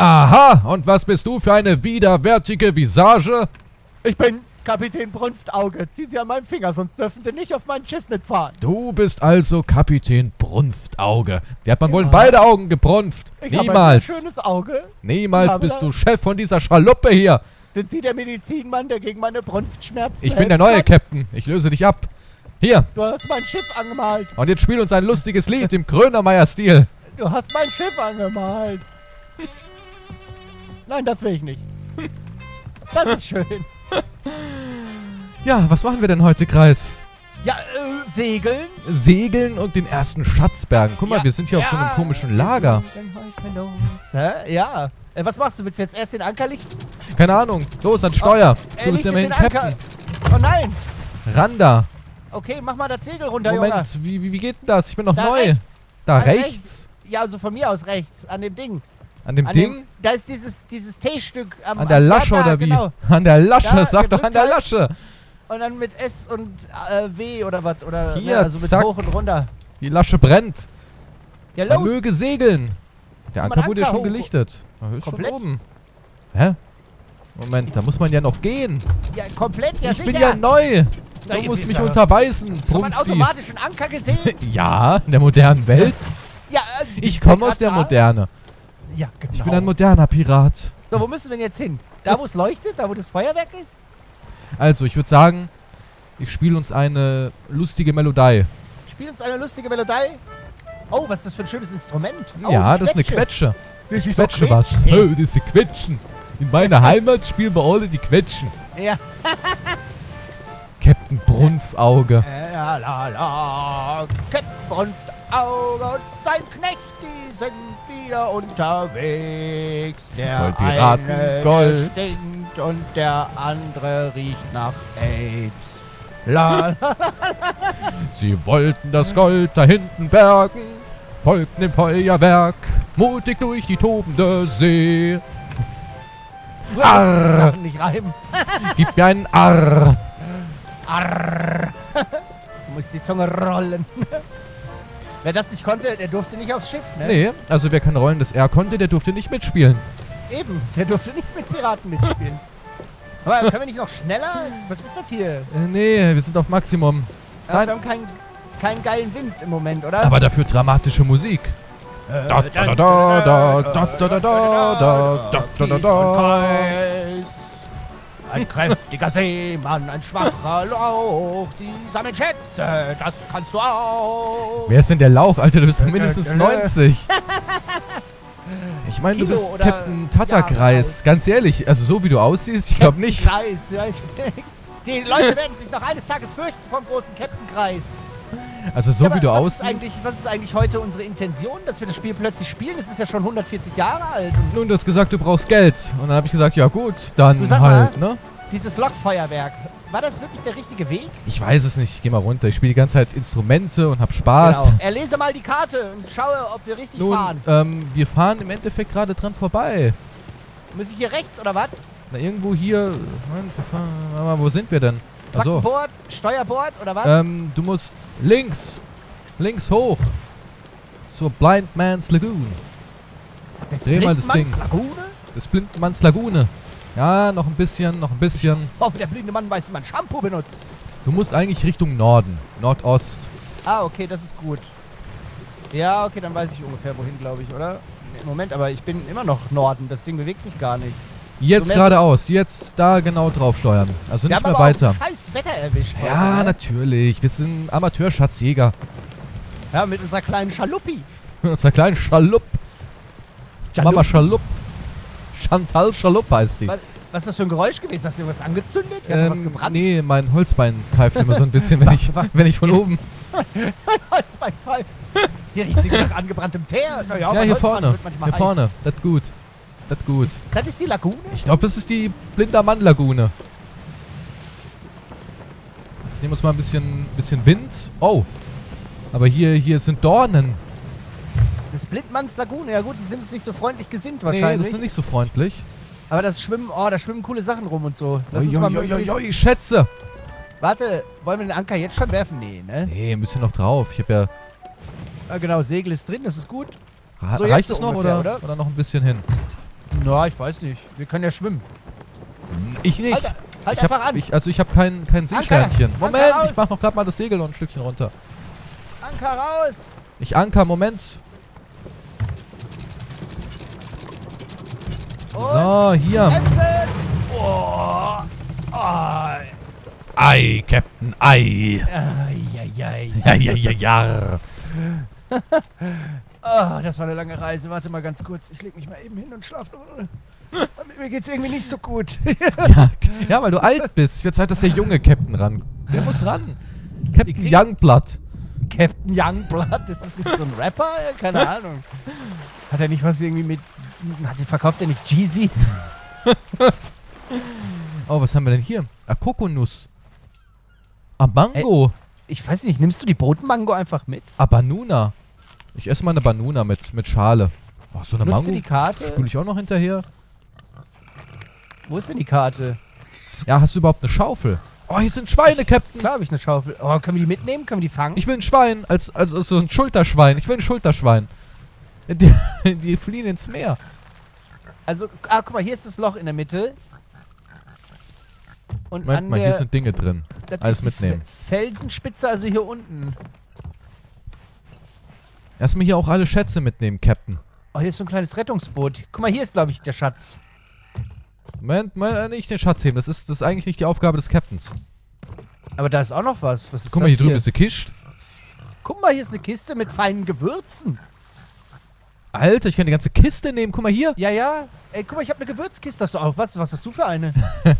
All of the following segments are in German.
Aha, und was bist du für eine widerwärtige Visage? Ich bin Kapitän Brunftauge. Ziehen Sie an meinem Finger, sonst dürfen Sie nicht auf mein Schiff mitfahren. Du bist also Kapitän Brunftauge. Die hat man wohl in Ja. beide Augen gebrunft. Ich habe Niemals. ein schönes Auge. Niemals habe bist du Chef von dieser Schaluppe hier. Sind Sie der Medizinmann, der gegen meine Brunftschmerzen Ich bin der neue? Captain. Ich löse dich ab. Hier. Du hast mein Schiff angemalt. Und jetzt spiel uns ein lustiges Lied im Krönermeier-Stil. Du hast mein Schiff angemalt. Nein, das will ich nicht. Das ist schön. Ja, was machen wir denn heute, Kreis? Ja, äh, segeln. Segeln und den ersten Schatz bergen. Guck mal, Ja, wir sind hier auf so einem ja, komischen Lager. heute los. Hä? Ja. Äh, was machst du? Willst du jetzt erst den Anker lichten? Keine Ahnung. Los, an Steuer. Er Du bist lichtet immerhin. Captain. Oh nein. Randa. Okay, mach mal das Segel runter, Junge. Moment, wie, wie, wie geht denn das? Ich bin noch Da neu. rechts. Da An rechts? Ja, also von mir aus rechts. An dem Ding. An dem An Ding? Dem, da ist dieses, dieses T-Stück am An der Lasche ja, da, oder wie? Genau. An der Lasche, Da, sag doch an der. Lasche. Und dann mit S und äh, W oder was. Oder Hier, ne, also mit zack. hoch und runter. Die Lasche brennt. Ja, Man los. möge segeln. Der Anker wurde ja schon gelichtet. Na, ist schon oben. Hä? Moment, da muss man ja noch gehen. Ja, komplett, ja ich sicher. bin ja neu. Du jetzt musst mich er- unterweisen, Hat man automatisch einen Anker gesehen? Ja, in der modernen Welt. ja, äh, Ich komme aus der da? Moderne. Ja, genau. Ich bin ein moderner Pirat. So, wo müssen wir denn jetzt hin? Da, wo es leuchtet? Da, wo das Feuerwerk ist? Also, ich würde sagen, ich spiele uns eine lustige Melodie. Spiel uns eine lustige Melodie. Oh, was ist das für ein schönes Instrument? Oh, ja, die das ist eine Quetsche. Das ist Quetsche was. Quetsche. Oh, das ist eine Quetschen. In meiner Heimat spielen wir alle die Quetschen. Ja. Captain Brunfauge. Ja, la, la. Kettbrunft Auge und sein Knecht, die sind wieder unterwegs. Der eine Gold. stinkt und der andere riecht nach AIDS. La, la. Sie wollten das Gold da hinten bergen, folgten dem Feuerwerk, mutig durch die tobende See. Die Arr. Sachen nicht reimen. Gib mir einen Arr. Arr. Du musst die Zunge rollen. Wer das nicht konnte, der durfte nicht aufs Schiff, ne? Nee, also wer kein rollendes R konnte, der durfte nicht mitspielen. Eben, der durfte nicht mit Piraten mitspielen. Aber können wir nicht noch schneller? Was ist das hier? Äh, nee, wir sind auf Maximum. Äh, Nein. Wir haben keinen keinen geilen Wind im Moment, oder? Aber dafür dramatische Musik. Da, da, da, da, da, da, da, da, da, da, da, da, da. Ein kräftiger Seemann, ein schwacher Lauch. Sie sammeln Schätze, das kannst du auch. Wer ist denn der Lauch, Alter? Du bist doch mindestens 90. Ich meine, du bist oder Captain Tatterkreis. Ganz ehrlich, also so wie du aussiehst, ich glaube nicht. Kreis, ja, ich, Die Leute werden sich noch eines Tages fürchten vom großen Captain Kreis. Also so Ja, wie du was Ist aussiehst. eigentlich, was ist eigentlich heute unsere Intention, dass wir das Spiel plötzlich spielen? Es ist ja schon 140 Jahre alt. Nun, du hast gesagt, du brauchst Geld. Und dann habe ich gesagt, ja gut, dann halt, mal. ne? dieses Lokfeuerwerk, war das wirklich der richtige Weg? Ich weiß es nicht. Ich geh mal runter. Ich spiele die ganze Zeit Instrumente und hab Spaß. Genau. Erlese mal die Karte und schaue, ob wir richtig Nun, fahren. ähm, wir fahren im Endeffekt gerade dran vorbei. Muss ich hier rechts oder was? Na, irgendwo hier. Mal, wo sind wir denn? Achso. Backenbord, Steuerbord oder was? Ähm, du musst links. Links hoch. Zur Blind Man's Lagoon. das dreh mal das Ding. Lagune? Das Blindmanns Lagune. Ja, noch ein bisschen, noch ein bisschen. Hoffe, der blinde Mann weiß, wie man Shampoo benutzt. Du musst eigentlich Richtung Norden. Nordost. Ah, okay, das ist gut. Ja, okay, dann weiß ich ungefähr wohin, glaube ich, oder? Moment, aber ich bin immer noch Norden. Das Ding bewegt sich gar nicht. Jetzt geradeaus. Jetzt da genau drauf steuern. Also nicht mehr weiter. scheiß Wetter erwischt heute, Ja, ne? natürlich. Wir sind Amateur-Schatzjäger. Ja, mit unserer kleinen Schaluppi. Mit unserer kleinen Schalupp. Mama Schalupp. Chantal Schalupp heißt die. Was, was ist das für ein Geräusch gewesen? Hast du irgendwas angezündet? Hat was Ähm, gebrannt? nee, mein Holzbein pfeift immer so ein bisschen, wenn ich, wenn ich von oben. Mein Holzbein pfeift. Hier riecht sie nach angebranntem Teer. Na Ja, hier Holzbein vorne. Hier heiß. vorne. Das gut. Das gut. Ist, das ist die Lagune? Ich glaube, das ist die Blindermann-Lagune. Hier muss mal ein bisschen, bisschen Wind. Oh. Aber hier, hier sind Dornen. Das Blindmanns Lagune. Ja gut, die sind uns nicht so freundlich gesinnt Nee, das wahrscheinlich. ist nicht so freundlich. Aber das Schwimmen, oh, da schwimmen coole Sachen rum und so. Lass uns Ui, mal möglichst- ui, ui, Schätze. Warte, wollen wir den Anker jetzt schon werfen? Nee, ne? Nee, ein bisschen noch drauf. Ich habe ja... Ah, genau, Segel ist drin, das ist gut. Ra So, jetzt reicht es noch ungefähr, oder, oder? oder noch ein bisschen hin? Na, ich weiß nicht. Wir können ja schwimmen. Ich nicht. Halt, halt ich einfach hab, an. Ich, also ich habe kein, kein Seesternchen. Anker Moment, raus. ich mach noch gerade mal das Segel noch ein Stückchen runter. Anker raus. Ich anker, Moment. Und So, hier. Bremsen. Oh. Oh. Ei, Captain, Ei. Eieiei. Ja, ja, ja, ja. Oh, das war eine lange Reise. Warte mal ganz kurz. Ich leg mich mal eben hin und schlafe. Mir geht's irgendwie nicht so gut. Ja, ja, weil du alt bist. Es wird Zeit, dass der junge Captain ran. Der muss ran. Captain Youngblood. Captain Youngblood, ist das nicht so ein Rapper? Keine Ahnung. Hat er nicht was irgendwie mit. Hat, verkauft er nicht Jeezys? Oh, was haben wir denn hier? Ah, Kokonuss. Ah, Mango. Ich weiß nicht, nimmst du die Bodenmango einfach mit? Ah, Banuna. Ich esse mal eine Banuna mit, mit Schale. Oh, so eine Nutzt du Mango. die Karte? Spül ich auch noch hinterher. Wo ist denn die Karte? Ja, hast du überhaupt eine Schaufel? Oh, hier sind Schweine, Captain. Klar habe ich eine Schaufel. Oh, können wir die mitnehmen? Können wir die fangen? Ich will ein Schwein, als, als, als so ein Schulterschwein. Ich will ein Schulterschwein. Die, die fliehen ins Meer. also, ah, guck mal, hier ist das Loch in der Mitte. Und Moment an mal, der, hier sind Dinge drin. alles mitnehmen. Fe- Felsenspitze, also hier unten. Erstmal hier auch alle Schätze mitnehmen, Captain. Oh, hier ist so ein kleines Rettungsboot. Guck mal, hier ist, glaube ich, der Schatz. Moment, Moment, äh, nicht den Schatz heben. Das ist, das ist eigentlich nicht die Aufgabe des Captains. Aber da ist auch noch was. Was Guck mal, hier drüben ist eine Kiste. Guck mal, hier ist eine Kiste mit feinen Gewürzen. Alter, ich kann die ganze Kiste nehmen. Guck mal hier. Ja, ja. Ey, guck mal, ich habe eine Gewürzkiste. Hast du auch was? Was hast du für eine?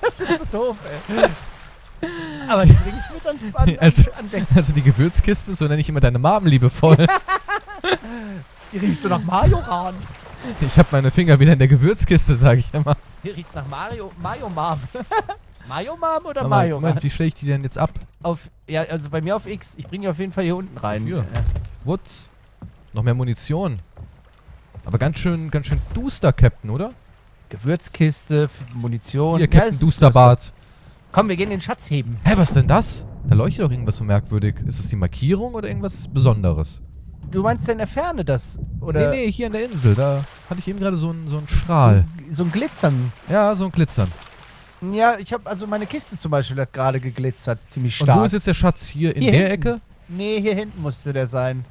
das ist so doof, ey. Aber die bringe ich mit ans an, Also- an Deck. Also die Gewürzkiste, so nenne ich immer deine Mom liebevoll. Die riecht so nach Majoran. ich habe meine Finger wieder in der Gewürzkiste, sage ich immer. Hier riecht's nach Mario, Mayo Mom. Mayo Mom oder Aber Mayo Moment, wie stelle ich die denn jetzt ab? Auf, ja, also bei mir auf X. Ich bringe die auf jeden Fall hier unten rein. Äh, Wutz. Noch mehr Munition. Aber ganz schön, ganz schön duster, Captain, oder? Gewürzkiste, Munition. Hier, Ja, Captain ist Dusterbart. Komm, wir gehen den Schatz heben. Hä, was denn das? Da leuchtet doch irgendwas so merkwürdig. Ist es die Markierung oder irgendwas Besonderes? Du meinst in der Ferne das? Oder nee, nee, hier an der Insel. Da hatte ich eben gerade so einen so einen Strahl. So, so ein Glitzern. Ja, so ein Glitzern. Ja, ich habe also meine Kiste zum Beispiel hat gerade geglitzert, ziemlich Und stark. wo ist jetzt der Schatz? Hier in Hier der hinten. Ecke? nee, hier hinten musste der sein.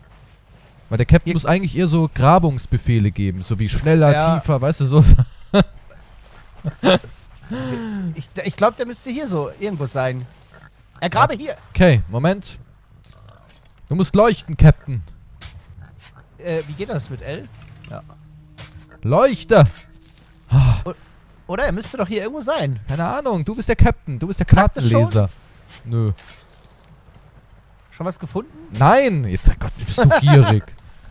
Weil der Captain Hier- muss eigentlich eher so Grabungsbefehle geben. So wie schneller, Ja. tiefer, weißt du, so. Ich ich glaube, der müsste hier so irgendwo sein. Er grabe hier. Okay, Moment. Du musst leuchten, Captain. Äh, wie geht das mit L? Leuchte! Oder er müsste doch hier irgendwo sein. Keine Ahnung, du bist der Captain. Du bist der? Kartenleser. Nö. Schon was gefunden? Nein! Jetzt, oh Gott, bist du gierig.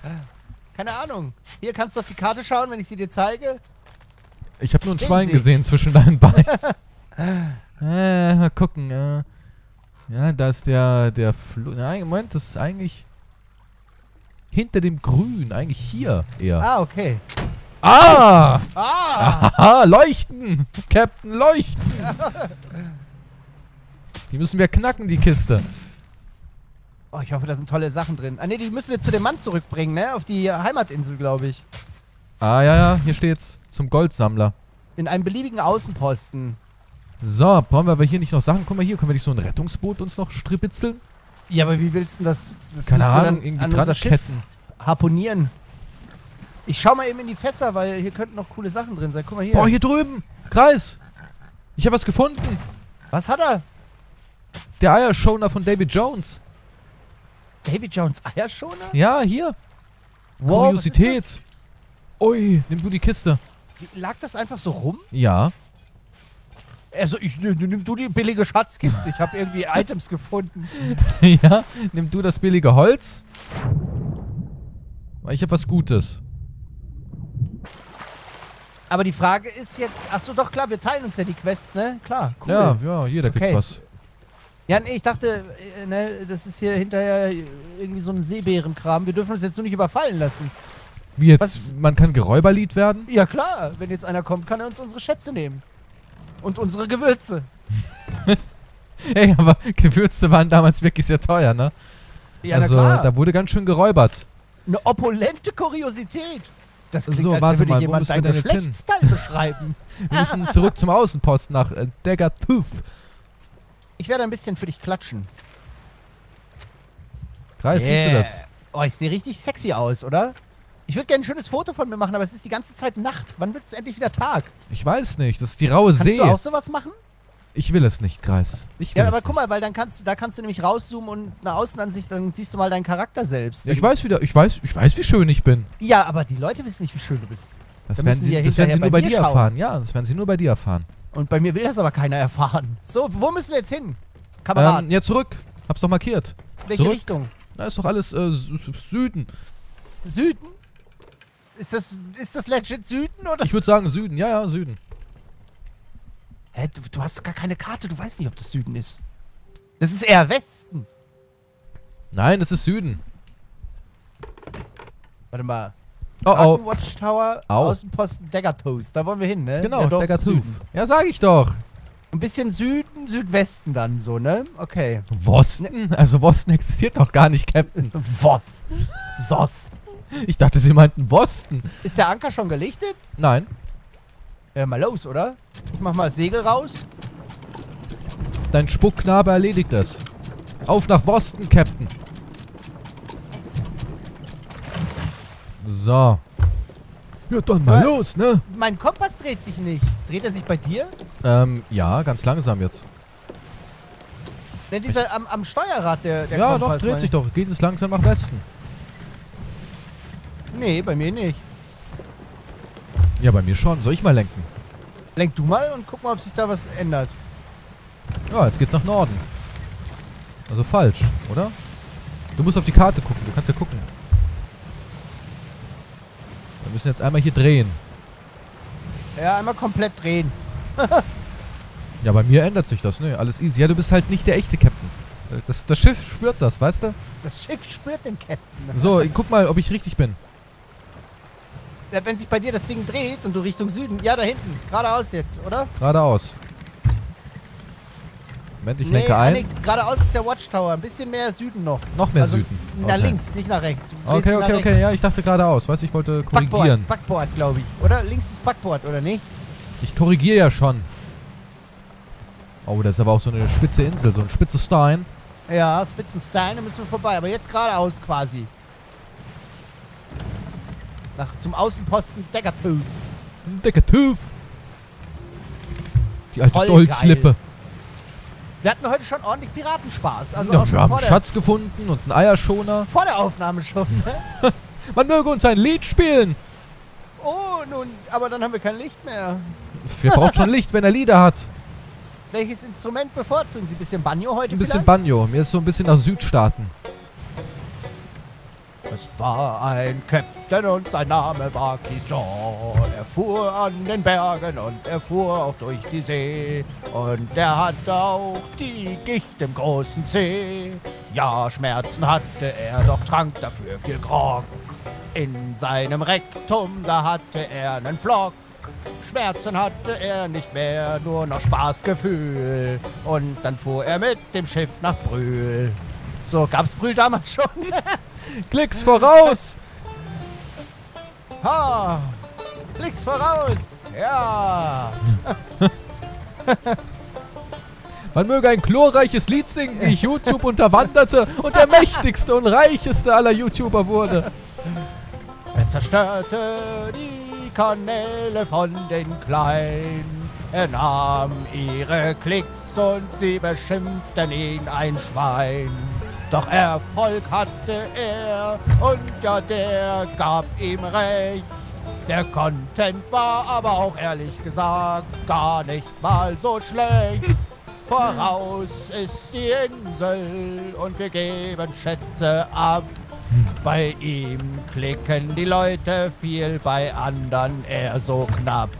Keine Ahnung. Hier kannst du auf die Karte schauen, wenn ich sie dir zeige. Ich habe nur ein Sehen Schwein Sie. gesehen zwischen deinen Beinen. äh, mal gucken. Äh. Ja, da ist der, der Flo Nein, Moment, das ist eigentlich hinter dem Grün. Eigentlich hier eher. Ah, okay. Ah! Ah! Aha, leuchten! Captain, leuchten! Die müssen wir knacken, die Kiste. Oh, ich hoffe, da sind tolle Sachen drin. Ah, ne, die müssen wir zu dem Mann zurückbringen, ne? Auf die Heimatinsel, glaube ich. Ah, ja, ja, hier steht's. Zum Goldsammler. In einem beliebigen Außenposten. So, brauchen wir aber hier nicht noch Sachen? Guck mal hier, können wir nicht so ein Rettungsboot uns noch stripitzeln? Ja, aber wie willst du denn das? Das Keine Ahnung, dann irgendwie an unser Schiff dranketten. harponieren. Ich schau mal eben in die Fässer, weil hier könnten noch coole Sachen drin sein. Guck mal hier. Boah, hier drüben! Kreis! Ich habe was gefunden! Was hat er? Der Eierschoner von David Jones. David Jones Eierschoner? Ja, hier. Wow, Kuriosität. Ui, nimm du die Kiste. Lag das einfach so rum? Ja. Also, ich, nimm, du die billige Schatzkiste. Ich habe irgendwie Items gefunden. ja, nimm du das billige Holz. Weil Ich habe was Gutes. Aber die Frage ist jetzt, ach so, doch klar, wir teilen uns ja die Quest, ne? Klar, cool. Ja, ja, jeder kriegt Okay. was. Ja, nee, ich dachte, äh, ne, das ist hier hinterher irgendwie so ein Seebärenkram. Wir dürfen uns jetzt nur nicht überfallen lassen. Wie jetzt, Was- man kann Geräuberlied werden? Ja klar, wenn jetzt einer kommt, kann er uns unsere Schätze nehmen. Und unsere Gewürze. Ey, aber Gewürze waren damals wirklich sehr teuer, ne? Ja, also, da wurde ganz schön geräubert. Eine opulente Kuriosität. Das klingt, So, als warte würde mal, jemand müssen wir dein denn jetzt hin? Geschlechtsteil beschreiben. Wir müssen zurück zum Außenposten nach äh, Daggertooth. Ich werde ein bisschen für dich klatschen. Kreis, siehst du Yeah. das? Oh, ich sehe richtig sexy aus, oder? Ich würde gerne ein schönes Foto von mir machen, aber es ist die ganze Zeit Nacht. Wann wird es endlich wieder Tag? Ich weiß nicht, das ist die raue Kannst See. du auch sowas machen? Ich will es nicht, Kreis. Ich will Ja, aber guck mal, weil dann kannst du, da kannst du nämlich rauszoomen und eine Außenansicht, dann siehst du mal deinen Charakter selbst. Ja, ich weiß wieder, ich weiß, ich weiß, wie schön ich bin. Ja, aber die Leute wissen nicht, wie schön du bist. Das Da werden sie, ja das werden sie hinterher nur bei bei dir schauen. erfahren. Ja, das werden sie nur bei dir erfahren. Und bei mir will das aber keiner erfahren. So, wo müssen wir jetzt hin? Kamerad, Ähm, ja, zurück. Hab's doch markiert. welche zurück. Richtung? Da ist doch alles äh, Sü- Sü- Süden. Süden? Ist das, ist das legit Süden oder? Ich würde sagen Süden. Ja, ja, Süden. Hä, du, du hast doch gar keine Karte, du weißt nicht, ob das Süden ist. Das ist eher Westen. Nein, es ist Süden. Warte mal. Oh, oh. Watchtower, Au. Außenposten Daggertoast. Da wollen wir hin, ne? Genau, ja, Daggertooth. Ja, sag ich doch. Ein bisschen Süden, Südwesten dann so, ne? Okay. Wosten? Also Wosten existiert doch gar nicht, Captain. Wosten. Sos. Ich dachte, sie meinten Boston. Ist der Anker schon gelichtet? Nein. Ja, mal los, oder? Ich mach mal das Segel raus. Dein Spuckknabe erledigt das. Auf nach Boston, Captain. So. Ja, dann mal Ja. los, ne? Mein Kompass dreht sich nicht. Dreht er sich bei dir? Ähm, ja, ganz langsam jetzt. Denn dieser am, am Steuerrad, der, der ja, Kompass. doch, dreht sich doch. Geht es langsam nach Westen. Nee, bei mir nicht. Ja, bei mir schon. Soll ich mal lenken? Lenk du mal und guck mal, ob sich da was ändert. Ja, jetzt geht's nach Norden. Also falsch, oder? Du musst auf die Karte gucken. Du kannst ja gucken. Wir müssen jetzt einmal hier drehen. Ja, einmal komplett drehen. Ja, bei mir ändert sich das, ne? Alles easy. Ja, du bist halt nicht der echte Captain. Äh, Das, das Schiff spürt das, weißt du? Das Schiff spürt den Captain. So, guck mal, ob ich richtig bin. Wenn sich bei dir das Ding dreht und du Richtung Süden. Ja, da hinten. Geradeaus jetzt, oder? Geradeaus. Moment, ich lenke nee, ah, ein. nee, geradeaus ist der Watchtower. Ein bisschen mehr Süden noch. Noch mehr also, Süden. Nach Okay. links, nicht nach rechts. Okay, bisschen nach okay, rechts. okay. Ja, ich dachte geradeaus. Weißt du, ich wollte korrigieren. Backboard, Backboard glaube ich. Oder? Links ist Backboard, oder nicht? Ich korrigiere ja schon. Oh, das ist aber auch so eine spitze Insel, so ein spitze Stein. Ja, Spitzenstein, da müssen wir vorbei. Aber jetzt geradeaus quasi. Nach, zum Außenposten. Dicker Tooth. Die alte Voll Dolchlippe. Wir hatten heute schon ordentlich Piratenspaß. Also Ja, wir haben einen Schatz gefunden und einen Eierschoner. vor der Aufnahme schon. Ne? Man möge uns ein Lied spielen. Oh, nun, aber dann haben wir kein Licht mehr. Wir brauchen schon Licht, wenn er Lieder hat. Welches Instrument bevorzugen Sie? Bisschen Banjo heute Ein bisschen vielleicht? Banjo. Mir ist so ein bisschen nach Südstaaten. Es war ein Captain und sein Name war Kishon. Er fuhr an den Bergen und er fuhr auch durch die See. Und er hatte auch die Gicht im großen Zeh. Ja, Schmerzen hatte er, doch trank dafür viel Grog. In seinem Rektum, da hatte er einen Flock. Schmerzen hatte er nicht mehr, nur noch Spaßgefühl. Und dann fuhr er mit dem Schiff nach Brühl. So, gab's Brühl damals schon? Klicks voraus. Ha! Klicks voraus! Ja! Man möge ein glorreiches Lied singen, wie ich YouTube unterwanderte und der mächtigste und reicheste aller YouTuber wurde. Er zerstörte die Kanäle von den Kleinen. Er nahm ihre Klicks und sie beschimpften ihn ein Schwein. Doch Erfolg hatte er und ja, der gab ihm recht. Der Content war aber auch ehrlich gesagt gar nicht mal so schlecht. Voraus ist die Insel und wir geben Schätze ab. Bei ihm klicken die Leute viel, bei anderen eher so knapp.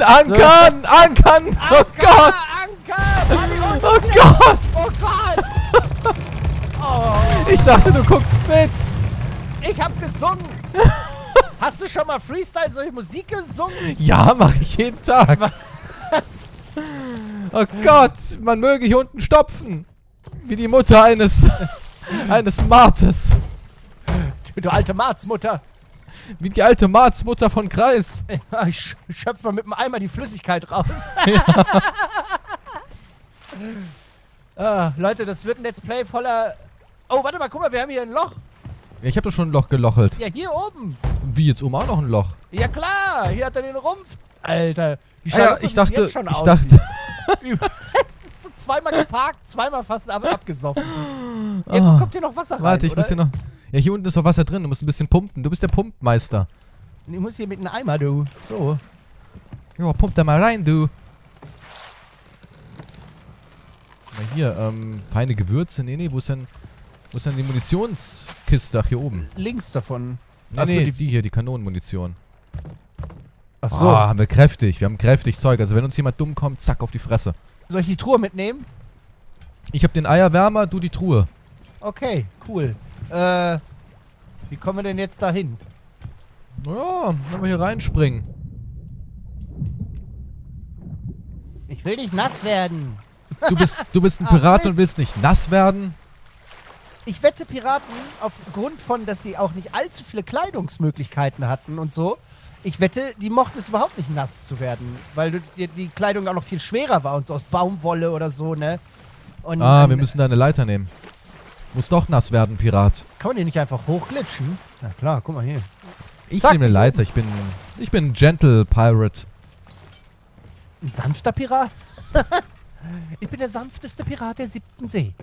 Ankern! Ankern! Oh Gott! Anker! Fall runter! Oh Gott! Ich dachte, du guckst mit. ich hab gesungen! Hast du schon mal Freestyle solche Musik gesungen? Ja, mache ich jeden Tag. Oh Gott, man möge hier unten stopfen. Wie die Mutter eines eines Martes. Du alte Marzmutter. Wie die alte Marzmutter von Kreis. Ja, Ich sch- schöpfe mal mit dem Eimer die Flüssigkeit raus. ah, Leute, das wird ein Let's Play voller... Oh, warte mal, guck mal, wir haben hier ein Loch. Ja, ich habe doch schon ein Loch gelochelt. Ja, hier oben. Wie jetzt oben auch noch ein Loch? Ja klar, hier hat er den Rumpf. Alter. Wie Ah, ja, ich dachte, jetzt schon ich aussieht. dachte. So zweimal geparkt, zweimal fast ab abgesoffen. Ja, Ah. kommt hier noch Wasser rein, Warte, ich oder? muss hier noch. Ja, hier unten ist noch Wasser drin. Du musst ein bisschen pumpen. Du bist der Pumpmeister. Ich muss hier mit einem Eimer, du. So. Ja, pump da mal rein, du. Mal hier, ähm, feine Gewürze. Nee, nee, wo ist denn. Wo ist denn die Munitionskiste? Ach, hier oben. Links davon. Nee, Ach so, nee, die- die, hier, die Kanonenmunition. Ach So. Ah, haben wir kräftig. Wir haben kräftig Zeug. Also wenn uns jemand dumm kommt, zack, auf die Fresse. Soll ich die Truhe mitnehmen? Ich hab den Eierwärmer, du die Truhe. Okay, cool. Äh, wie kommen wir denn jetzt dahin? Ja, wenn wir hier reinspringen. Ich will nicht nass werden. Du bist, du bist ein Ach, Pirat und willst nicht nass werden. Ich wette, Piraten, aufgrund von, dass sie auch nicht allzu viele Kleidungsmöglichkeiten hatten und so, ich wette, die mochten es überhaupt nicht nass zu werden, weil die, die Kleidung auch noch viel schwerer war und so aus Baumwolle oder so, ne? Und Ah, dann wir müssen da eine Leiter nehmen. Muss doch nass werden, Pirat. Kann man die nicht einfach hochglitschen? Na klar, guck mal hier. Ich Zack. nehme eine Leiter. Ich bin, ich bin ein Gentle Pirate. Ein sanfter Pirat? ich bin der sanfteste Pirat der siebten See.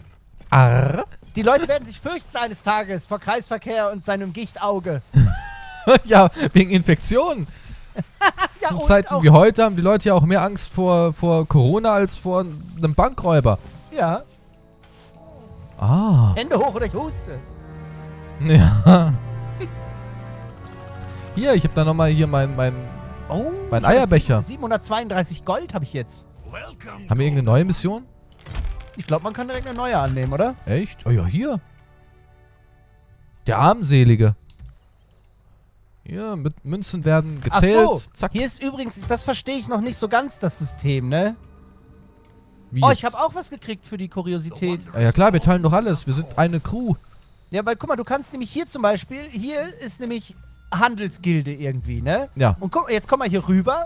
Arr. Die Leute werden sich fürchten eines Tages vor Kreisverkehr und seinem Gichtauge. ja, wegen Infektionen. Ja, Zu und Zeiten auch, wie heute haben die Leute ja auch mehr Angst vor, vor Corona als vor einem Bankräuber. ja, Ah. Hände hoch oder ich huste. Ja. Hier, ich habe da nochmal hier mein, mein... Oh, Mein Eierbecher. 732 Gold habe ich jetzt. Haben wir irgendeine neue Mission? Ich glaube, man kann direkt eine neue annehmen, oder? Echt? Oh ja, hier. Der Armselige. Hier, mit Münzen werden Ach gezählt. so, Zack. hier ist übrigens, das verstehe ich noch nicht so ganz, das System, ne? Wie Oh, ich habe auch was gekriegt für die Kuriosität. Ja, ja klar, wir teilen doch alles. Wir sind eine Crew. Ja, weil guck mal, du kannst nämlich hier zum Beispiel, hier ist nämlich Handelsgilde irgendwie, ne? Ja. Und guck, jetzt komm mal hier rüber.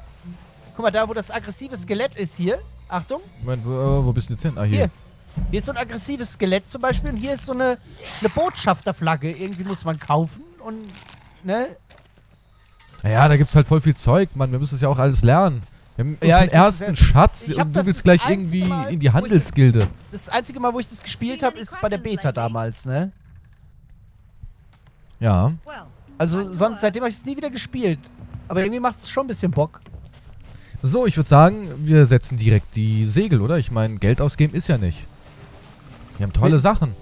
Guck mal, da wo das aggressive Skelett ist hier. Achtung, Moment, wo, äh, wo bist du jetzt hin? Ah, hier. hier. Hier ist so ein aggressives Skelett zum Beispiel und hier ist so eine, eine Botschafterflagge. Irgendwie muss man kaufen und, ne? Naja, da gibt's halt voll viel Zeug, Mann. Wir müssen es ja auch alles lernen. Wir haben Ja, unseren ersten erst- Schatz und das du willst das gleich irgendwie Mal, in die wo ich- Handelsgilde. Das einzige Mal, wo ich das gespielt habe, ist bei der Beta damals, ne? Ja. Also sonst, seitdem habe ich es nie wieder gespielt. Aber irgendwie macht es schon ein bisschen Bock. So, ich würde sagen, wir setzen direkt die Segel, oder? Ich meine, Geld ausgeben ist ja nicht. Wir haben tolle Nee. Sachen.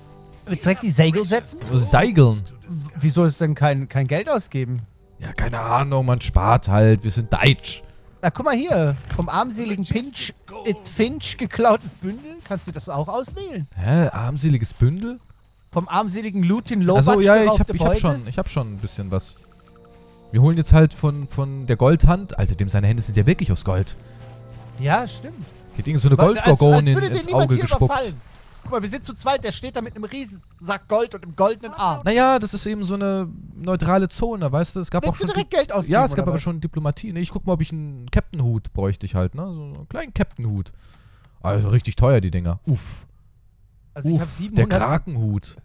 Willst du direkt die Segel setzen? Seigeln. W- Wieso ist denn kein, kein Geld ausgeben? Ja, keine Ahnung, man spart halt. Wir sind Deutsch. Na, guck mal hier. Vom armseligen Pinch, It Finch geklautes Bündel. Kannst du das auch auswählen? Hä? Armseliges Bündel? Vom armseligen Lutin Lobatsch Achso, ja, ich hab, ich hab schon, ich hab schon ein bisschen was. Wir holen jetzt halt von, von der Goldhand. Alter, dem seine Hände sind ja wirklich aus Gold. Ja, stimmt. Geht irgend so eine den ins Auge gespuckt. überfallen. Guck mal, wir sind zu zweit. Der steht da mit einem riesen Sack Gold und einem goldenen Arm. Naja, das ist eben so eine neutrale Zone, weißt du? Es gab Willst auch du schon direkt Geld ausgeben, Ja, es gab aber was? schon Diplomatie. Ne, ich guck mal, ob ich einen Captain-Hut bräuchte ich halt, ne? So einen kleinen Captain-Hut. Also richtig teuer, die Dinger. Uff. Also ich Uff, habe der 700... Krakenhut.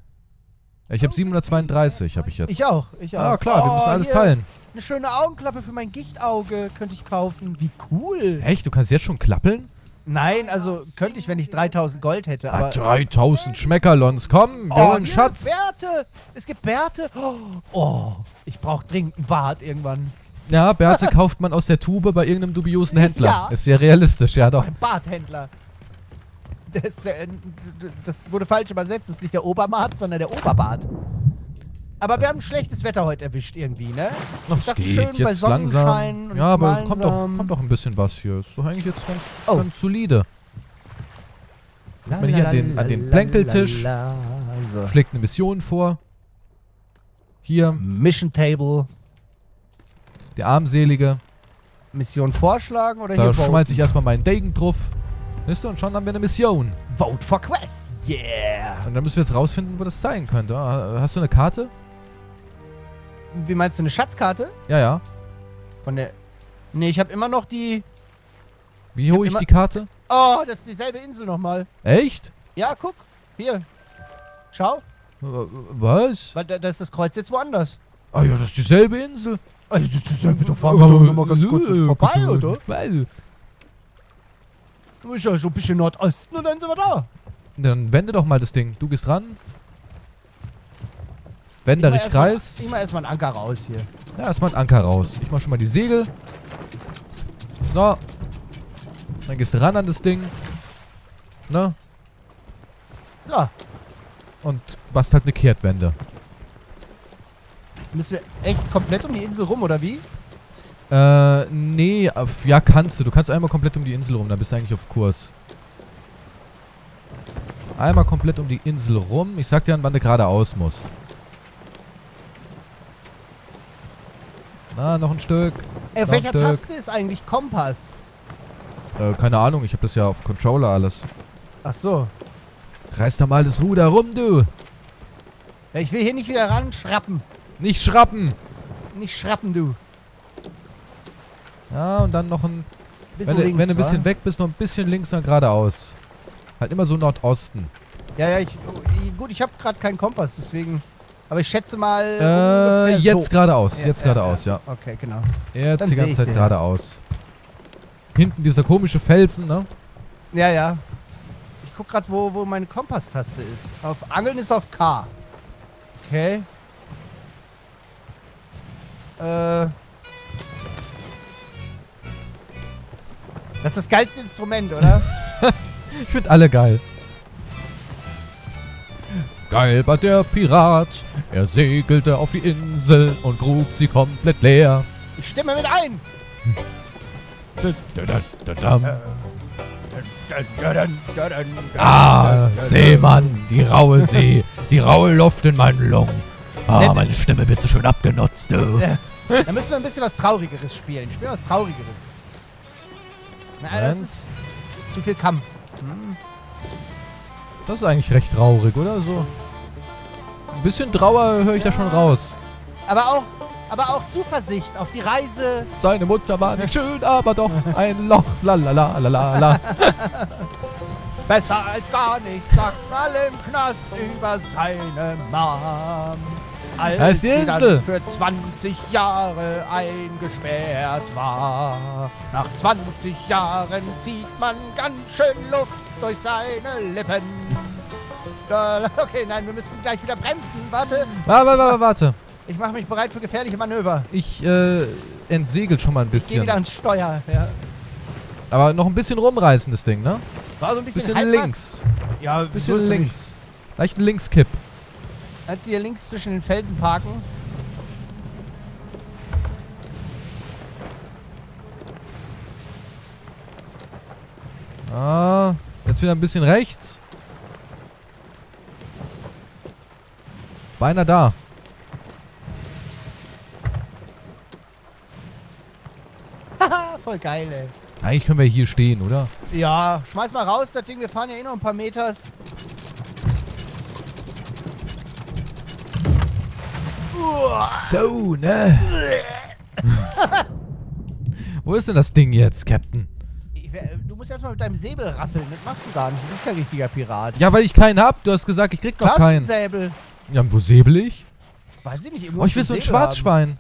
Ich habe 732, habe ich jetzt. Ich auch, ich auch. ah, klar, wir Oh, müssen alles hier, teilen. Eine schöne Augenklappe für mein Gichtauge könnte ich kaufen. Wie cool. Echt? Du kannst jetzt schon klappeln? Nein, also könnte ich, wenn ich 3000 Gold hätte, Ah, aber... 3000 Schmeckerlons. Komm, wir Oh, holen Schatz. Bärte! Es gibt Bärte! Oh, oh ich brauche dringend einen Bart irgendwann. Ja, Bärte kauft man aus der Tube bei irgendeinem dubiosen Händler. Ja. Ist ja realistisch, ja doch. Ein Barthändler. Das, äh, das wurde falsch übersetzt. Das ist nicht der Oberbart, sondern der Oberbart. Aber wir haben schlechtes Wetter heute erwischt irgendwie, ne? Ach, es geht schön bei jetzt langsam. Sonnenschein und Ja, aber kommt doch, kommt doch ein bisschen was hier. Ist doch eigentlich jetzt ganz, Oh. ganz solide. man hier an den- an den Plänkeltisch. So. Schlägt eine Mission vor. Hier, Mission Table. der Armselige. Mission vorschlagen oder Da hier schmeiß ich erstmal meinen Degen drauf. Wisst ihr, und schon haben wir eine Mission. Vote for Quest. Yeah. Und dann müssen wir jetzt rausfinden, wo das sein könnte. Ah, Hast du eine Karte? Wie meinst du, eine Schatzkarte? Ja, ja. Von der... Nee, ich habe immer noch die... Wie hole ich immer- die Karte? Oh, das ist dieselbe Insel nochmal. Echt? Ja, guck. Hier. Schau. Was? Weil da, da ist das Kreuz jetzt woanders. Ah ja, das ist dieselbe Insel. Also, das ist dieselbe. Da fahren wir doch nochmal ganz kurz vorbei, oder? Du bist ja so ein bisschen Nordosten und dann sind wir da. Dann wende doch mal das Ding. Du gehst ran. Wende Ich Kreis. Ich mach erstmal einen Anker raus hier. Ja, erstmal ein Anker raus. Ich mach schon mal die Segel. So. Dann gehst du ran an das Ding. Ne? Ja. Und machst halt eine Kehrtwende. Müssen wir echt komplett um die Insel rum, oder wie? Äh, nee, ja, kannst du. Du kannst einmal komplett um die Insel rum, dann bist du eigentlich auf Kurs. Einmal komplett um die Insel rum. Ich sag dir dann, wann du geradeaus musst. Na, noch ein Stück. Ey, auf welcher Stück. Taste ist eigentlich Kompass? Äh, keine Ahnung, ich habe das ja auf Controller alles. Ach so. Reiß da mal das Ruder rum, du. Ich will hier nicht wieder ran schrappen. Nicht schrappen. Nicht schrappen, du. Ja, und dann noch ein... Bisschen Wenn, du, links, wenn du ein bisschen wa? weg bist, noch ein bisschen links, dann geradeaus. Halt immer so Nordosten. Ja, ja, ich, oh, gut, ich habe gerade keinen Kompass, deswegen. Aber ich schätze mal. Äh, jetzt so. geradeaus. Ja, jetzt ja, geradeaus, ja. Okay, genau. Jetzt Dann die ganze Zeit ja. geradeaus. Hinten dieser komische Felsen, ne? Ja, ja. Ich guck gerade, wo, wo meine Kompasstaste ist. Auf Angeln ist auf K. Okay. Äh. Das ist das geilste Instrument, oder? Ich finde alle geil. Geil war der Pirat. Er segelte auf die Insel und grub sie komplett leer. Ich stimme mit ein. Ah, Seemann, die raue See, die raue Luft in meinen Lungen. Ah, meine Stimme wird so schön abgenutzt, du. Da müssen wir ein bisschen was Traurigeres spielen. Spielen wir was Traurigeres. Nein, das ist zu viel Kampf. Das ist eigentlich recht traurig, oder so? Ein bisschen Trauer höre ich da schon raus. Aber auch, aber auch Zuversicht auf die Reise. Seine Mutter war nicht schön, aber doch ein Loch. La la la la la la. Besser als gar nichts, sagt mal im Knast über seine Mom. Als Da ist die sie dann Insel. für 20 Jahre eingesperrt war. Nach 20 Jahren zieht man ganz schön Luft durch seine Lippen. Da- Okay, nein, wir müssen gleich wieder bremsen. Warte, Warte, warte, warte, ich mache mich bereit für gefährliche Manöver. Ich äh, entsegel schon mal ein Ich gehe bisschen. wieder ans Steuer. Ja. Aber noch ein bisschen rumreißen, das Ding, ne? War so ein bisschen, Bisschen links. Ja, Bisschen links. Leichten Linkskipp. Als sie hier links zwischen den Felsen parken. Ah, jetzt wieder ein bisschen rechts. Beinahe da. Haha, voll geil, ey. Eigentlich können wir hier stehen, oder? Ja, schmeiß mal raus, das Ding, wir fahren ja eh noch ein paar Meters. So, ne? Wo ist denn das Ding jetzt, Captain? Du musst erstmal mit deinem Säbel rasseln, das machst du gar nicht. Du bist kein richtiger Pirat. Ja, weil ich keinen hab. Du hast gesagt, ich krieg noch keinen. Säbel. Ja, wo säbel ich? Weiß ich nicht, irgendwo Oh, ich will so ein Säbel Schwarzschwein.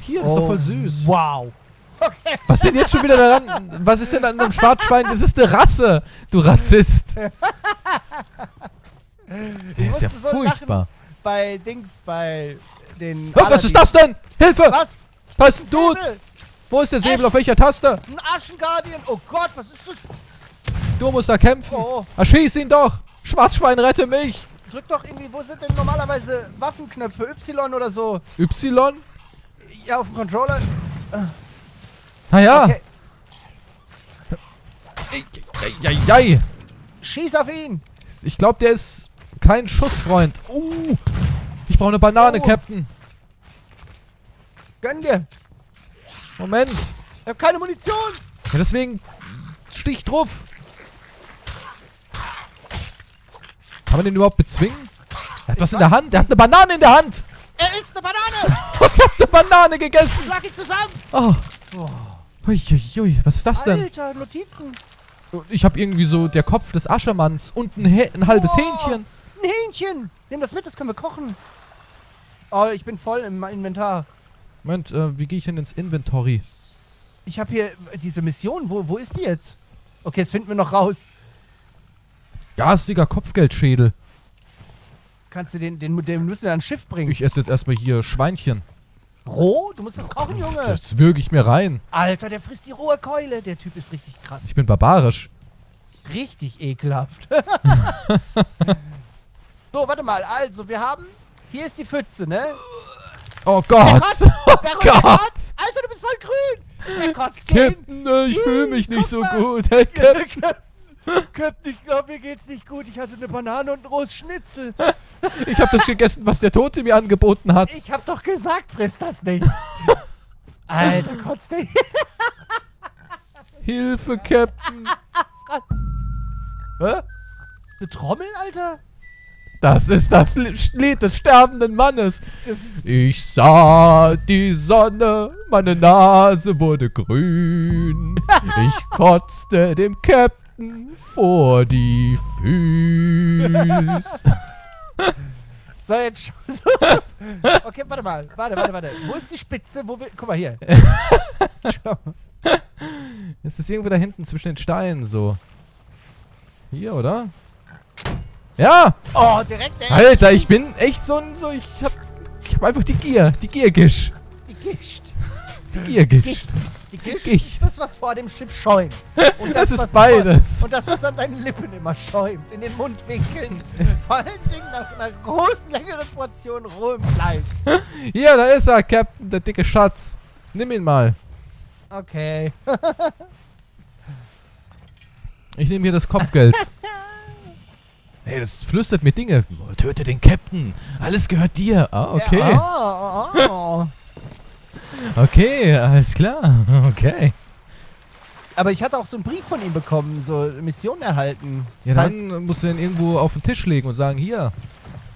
Hier, das ist doch voll süß. Oh, Wow. Okay. Was ist denn jetzt schon wieder daran? Was ist denn an einem Schwarzschwein? Das ist eine Rasse, du Rassist. Das ist ja so furchtbar. Bei Dings, bei den. Oh, was ist das denn? Hilfe! Was? Da ist ein Dude! Säbel. Wo ist der Säbel? Auf welcher Taste? Ein Aschenguardian. Oh Gott, was ist das? Du musst da kämpfen. Oh, Erschieß ihn doch! Schwarzschwein, rette mich! drück doch irgendwie, wo sind denn normalerweise Waffenknöpfe? Y oder so? Y? Ja, auf dem Controller. Naja. Okay. Eieiei. Schieß auf ihn. Ich glaube, der ist kein Schussfreund. Uh, ich brauche eine Banane, Oh. Captain. Gönn dir. Moment. Ich hab keine Munition. Ja, deswegen stich drauf. Kann man den überhaupt bezwingen? Er hat was in der Hand. Der hat eine Banane in der Hand. Er isst eine Banane! Ich hab eine Banane gegessen. Schlag ihn zusammen! Oh. Oh. Uiuiui, was ist das denn? Alter, Notizen. Ich habe irgendwie so der Kopf des Aschermanns und ein, ein halbes Oh. Hähnchen. Ein Hähnchen! Nimm das mit, das können wir kochen. Oh, ich bin voll im Inventar. Moment, äh, wie gehe ich denn ins Inventory? Ich habe hier diese Mission. Wo, wo ist die jetzt? Okay, das finden wir noch raus. Garstiger Kopfgeldschädel. Kannst du den, den, den müssen wir ans Schiff bringen. Ich esse jetzt erstmal hier Schweinchen. Roh? Du musst es kochen, Junge. Das würge ich mir rein. Alter, der frisst die rohe Keule. Der Typ ist richtig krass. Ich bin barbarisch. Richtig ekelhaft. so, warte mal. Also, wir haben... Hier ist die Pfütze, ne? Oh Gott. kotzt. Oh Gott. kotzt? Alter, du bist voll grün. Wer kotzt? Captain, äh, ich fühle mich nicht so mal. gut. Hey, Captain. Captain, ich glaube, mir geht's nicht gut. Ich hatte eine Banane und ein rohes Schnitzel. Ich habe das gegessen, was der Tote mir angeboten hat. Ich hab doch gesagt, friss das nicht. Alter, kotzt der. Hilfe, Captain. Hä? Eine Trommel, Alter? Das ist das Li- Lied des sterbenden Mannes. Ich sah die Sonne, meine Nase wurde grün. Ich kotzte dem Captain vor die Füße. So, jetzt schau so. Okay, warte mal. Warte, warte, warte. Wo ist die Spitze? Wo wir. Guck mal hier. Schau. Es ist irgendwo da hinten zwischen den Steinen so. Hier, oder? Ja! Oh, direkt der Alter, ich bin echt so ein. So, ich hab, ich hab einfach die Gier. Die Giergisch. Die Gischt. Die Giergisch. Gicht. Die Gischt. Gicht. Das, was vor dem Schiff schäumt. Und Das ist was beides. Vor, und das, was an deinen Lippen immer schäumt. In den Mundwinkeln. Vor allen Dingen nach einer großen, längeren Portion rohem Fleisch. Hier, da ist er, Captain, der dicke Schatz. Nimm ihn mal. Okay. Ich nehme hier das Kopfgeld. Hey, das flüstert mir Dinge. Töte den Captain. Alles gehört dir. Ah, okay. Ja, oh, oh. Okay, alles klar. Okay. Aber ich hatte auch so einen Brief von ihm bekommen, so Mission erhalten. Ja, Das dann musst du den irgendwo auf den Tisch legen und sagen, hier,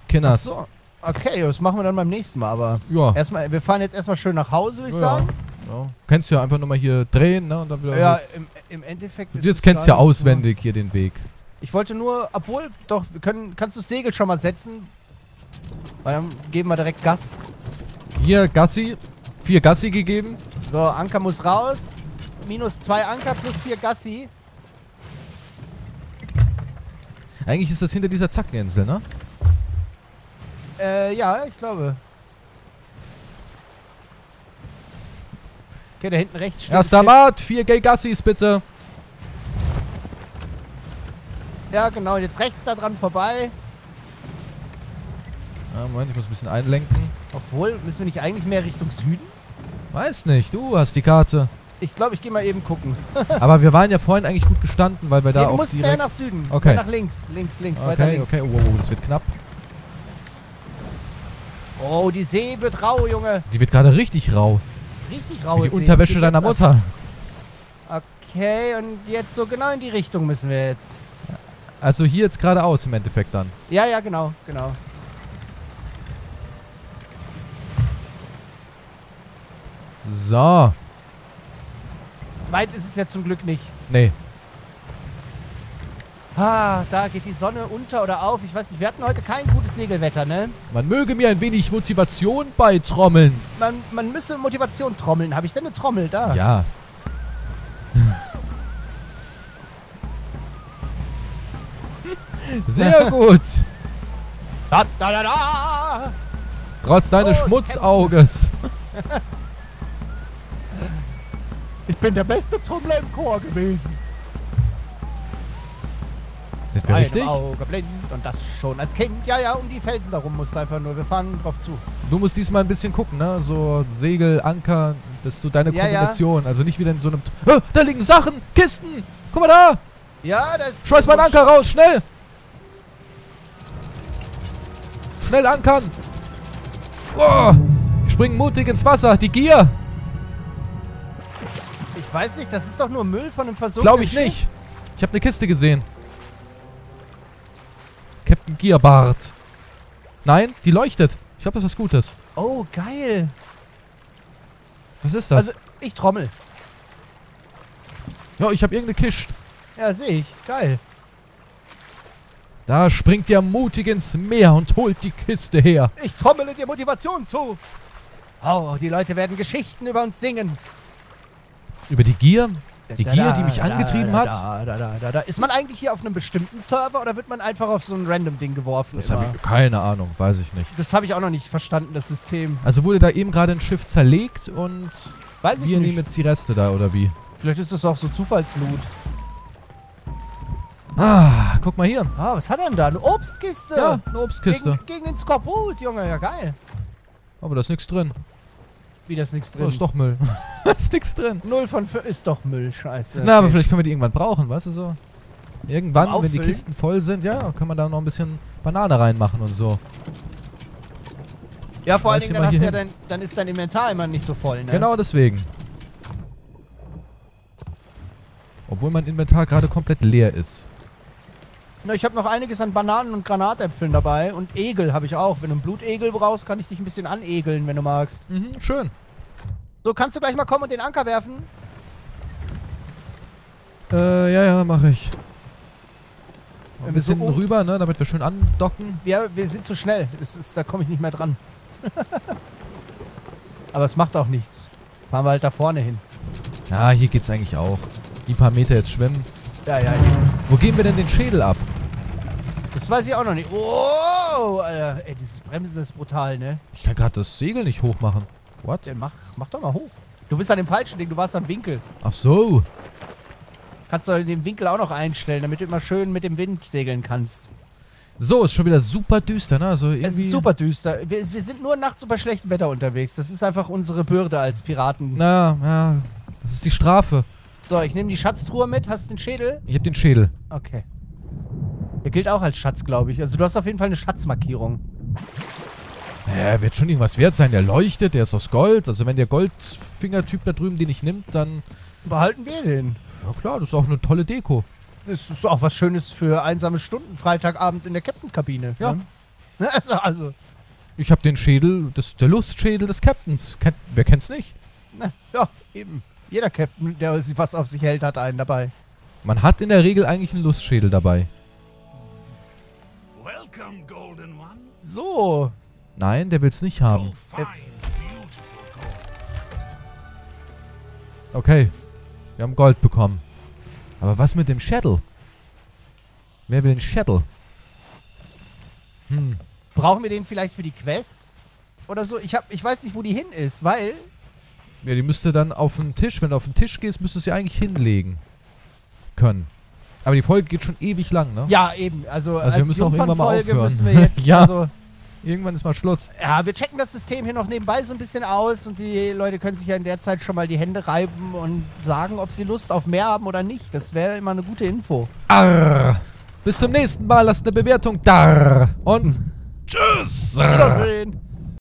Kinders. so. Okay, das machen wir dann beim nächsten Mal, aber Ja. erstmal, wir fahren jetzt erstmal schön nach Hause, würde ich ja. sagen. ja. Kennst ja einfach nochmal hier drehen, ne? Und dann wieder. Ja, im, im Endeffekt ist Jetzt kennst du ja auswendig hier den Weg. Ich wollte nur, obwohl, doch, wir können, kannst du das Segel schon mal setzen? Weil dann geben wir direkt Gas. Hier, Gassi. Vier Gassi gegeben. So, Anker muss raus. Minus zwei Anker plus vier Gassi. Eigentlich ist das hinter dieser Zackeninsel, ne? Äh, ja, ich glaube. Okay, da hinten rechts steht. Erster Mart, vier Gay Gassis bitte. Schiff. Ja, genau, jetzt rechts da dran vorbei. Ja, Moment, ich muss ein bisschen einlenken. Obwohl, müssen wir nicht eigentlich mehr Richtung Süden? Weiß nicht, du hast die Karte. Ich glaube, ich gehe mal eben gucken. Aber wir waren ja vorhin eigentlich gut gestanden, weil wir da nee, du auch musst mehr direkt... nach Süden. Okay. Mehr nach links. Links, links, weiter Okay, links. okay, wow, wow, das wird knapp. Oh, die See wird rau, Junge. Die wird gerade richtig rau. Richtig rau. Wie die Unterwäsche deiner Mutter. Okay, und jetzt so genau in die Richtung müssen wir jetzt. Also hier jetzt geradeaus im Endeffekt dann. Ja, ja, genau, genau. So. Weit ist es ja zum Glück nicht. Nee. Ah, da geht die Sonne unter oder auf. Ich weiß nicht, wir hatten heute kein gutes Segelwetter, ne? Man möge mir ein wenig Motivation beitrommeln. Man, man müsse Motivation trommeln. Habe ich denn eine Trommel da? Ja. Sehr gut. Da, da, da, da. Trotz deines Oh, Schmutzauges. Ich bin der beste Trommler im Chor gewesen. Sind wir Ein richtig? Auge blind und das schon als Kind. Ja, ja, um die Felsen darum musst du einfach nur. Wir fahren drauf zu. Du musst diesmal ein bisschen gucken, ne? So Segel, Anker, das ist so deine Ja, ja. Kombination. Also nicht wieder in so einem... Ah, da liegen Sachen! Kisten! Guck mal da! Ja, das Schmeiß mal einen Anker raus, schnell! Schnell ankern! Oh, springen mutig ins Wasser, die Gier! Ich weiß nicht, das ist doch nur Müll von einem versunkenen Glaube ich Schiff. nicht. Ich habe eine Kiste gesehen. Captain Gearbart. Nein, die leuchtet. Ich glaube, das ist was Gutes. Oh, geil. Was ist das? Also, ich trommel. ja, ich habe irgendeine Kiste. Ja, sehe ich. Geil. Da springt ihr mutig ins Meer und holt die Kiste her. Ich trommele dir Motivation zu. Oh, die Leute werden Geschichten über uns singen. Über die Gier? Die Da, Gier, die mich da, angetrieben da, hat? Da, da, da, da, da. Ist man eigentlich hier auf einem bestimmten Server oder wird man einfach auf so ein random Ding geworfen? Das habe ich keine Ahnung, weiß ich nicht. Das habe ich auch noch nicht verstanden, das System. Also wurde da eben gerade ein Schiff zerlegt und wir nicht. nehmen jetzt die Reste da, oder wie? Vielleicht ist das auch so Zufallsloot. Ah, guck mal hier. Ah, was hat er denn da? Eine Obstkiste. Ja, eine Obstkiste. Gegen, gegen den Skorbut, Junge. Ja, geil. Aber da ist nichts drin. Wie, da ist nichts Da drin. ist doch Müll. da ist nichts drin. Null von fünf ist doch Müll, scheiße. Na, aber vielleicht können wir die irgendwann brauchen, weißt du so? Irgendwann, wenn die? Kisten voll sind, ja, kann man da noch ein bisschen Banane reinmachen und so. Ja, vor allen Dingen, dann, ja dein, dann ist dein Inventar immer nicht so voll, ne? Genau deswegen. Obwohl mein Inventar gerade komplett leer ist. Na, ich habe noch einiges an Bananen und Granatäpfeln dabei. Und Egel habe ich auch. Wenn du einen Blutegel brauchst, kann ich dich ein bisschen anegeln, wenn du magst. Mhm, schön. So, kannst du gleich mal kommen und den Anker werfen? Äh, ja, ja, mache ich. Ein wir so bisschen um- rüber, ne, damit wir schön andocken. Ja, wir sind zu schnell. Das ist, da komme ich nicht mehr dran. Aber es macht auch nichts. Fahren wir halt da vorne hin. Ja, hier geht's eigentlich auch. Die paar Meter jetzt schwimmen. Ja, ja, Wo geben wir denn den Schädel ab? Das weiß ich auch noch nicht. Oh, Alter. Ey, dieses Bremsen ist brutal, ne? Ich kann gerade das Segel nicht hochmachen. What? Ja, mach, mach doch mal hoch. Du bist an dem falschen Ding, du warst am Winkel. Ach so. Kannst du den Winkel auch noch einstellen, damit du immer schön mit dem Wind segeln kannst. So, ist schon wieder super düster, ne? Also irgendwie Es ist super düster. Wir, wir sind nur nachts bei schlechtem Wetter unterwegs. Das ist einfach unsere Bürde als Piraten. Na, ja. Das ist die Strafe. So, ich nehme die Schatztruhe mit. Hast du den Schädel? Ich hab den Schädel. Okay. Der gilt auch als Schatz, glaube ich. Also du hast auf jeden Fall eine Schatzmarkierung. Ja, wird schon irgendwas wert sein. Der leuchtet, der ist aus Gold. Also wenn der Goldfingertyp da drüben den nicht nimmt, dann... Behalten wir den. Ja klar, das ist auch eine tolle Deko. Das ist auch was Schönes für einsame Stunden, Freitagabend in der Captain-Kabine. Ja. Ne? Also, also, Ich hab den Schädel, das, der Lustschädel des Captains. Kennt, wer kennt's nicht? na, ja, eben. Jeder Captain, der was auf sich hält, hat einen dabei. Man hat in der Regel eigentlich einen Lustschädel dabei. Welcome, Golden One. So. Nein, der will's nicht haben. You'll find beautiful gold. Okay. Wir haben Gold bekommen. Aber was mit dem Schädel? Wer will den Schädel? Hm. Brauchen wir den vielleicht für die Quest? Oder so? Ich, hab, ich weiß nicht, wo die hin ist, weil... Ja, die müsste dann auf den Tisch, wenn du auf den Tisch gehst, müsstest du sie eigentlich hinlegen können. Aber die Folge geht schon ewig lang, ne? Ja, eben. Also, Also wir als müssen auch irgendwann mal Jungfernfolge aufhören. müssen wir jetzt... Ja. Also, Irgendwann ist mal Schluss. ja, wir checken das System hier noch nebenbei so ein bisschen aus und die Leute können sich ja in der Zeit schon mal die Hände reiben und sagen, ob sie Lust auf mehr haben oder nicht. Das wäre immer eine gute Info. Arr. Bis zum nächsten Mal. Lasst eine Bewertung da. Und tschüss. Wiedersehen.